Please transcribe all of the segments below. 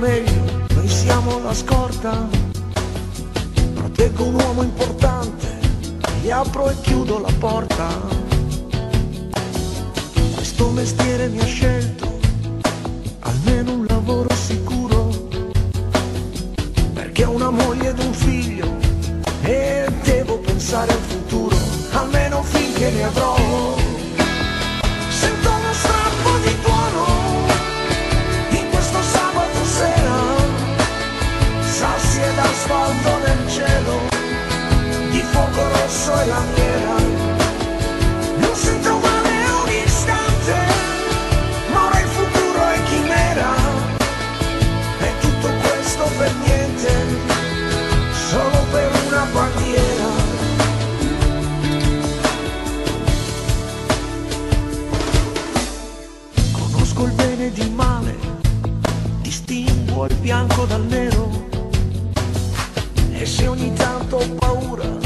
meglio, noi siamo la scorta. Proteggo un uomo importante, gli apro e chiudo la porta. Questo mestiere mi ha scelto, almeno un lavoro sicuro, perché ho una moglie ed un figlio e devo pensare al futuro, almeno finché ne avrò. Sassi ed asfalto nel cielo, di fuoco rosso e lamiera. Non sento male un istante, ma ora il futuro è chimera. E tutto questo per niente, solo per una bandiera. Conosco il bene ed il male, distinguo il bianco dal nero. Tanto paura,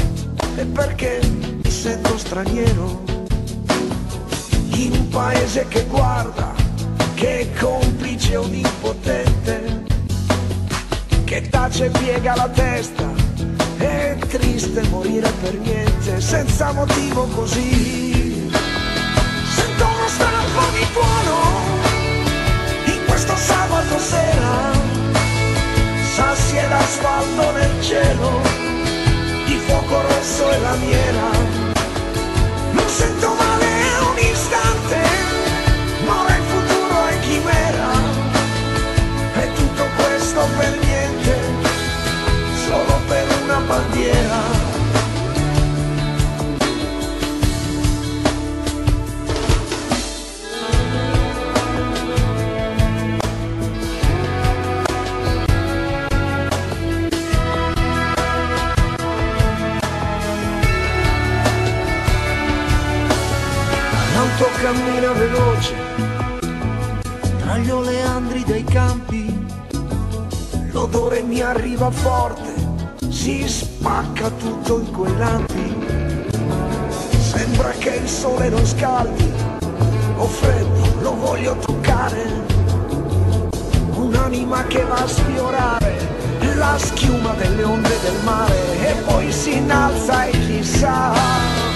è perché mi sento straniero. In un paese che guarda, che è complice o impotente, che tace e piega la testa, è triste morire per niente, senza motivo così. Non sento L'auto cammina veloce tra gli oleandri dei campi, l'odore mi arriva forte, si spacca tutto in quei lampi. Sembra che il sole non scaldi, ho freddo, lo voglio toccare. Un'anima che va a sfiorare la schiuma delle onde del mare e poi si innalza e chissà.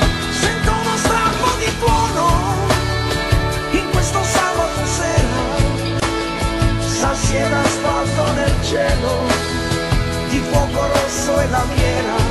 Ed asfalto nel cielo, di fuoco rosso e lamiera.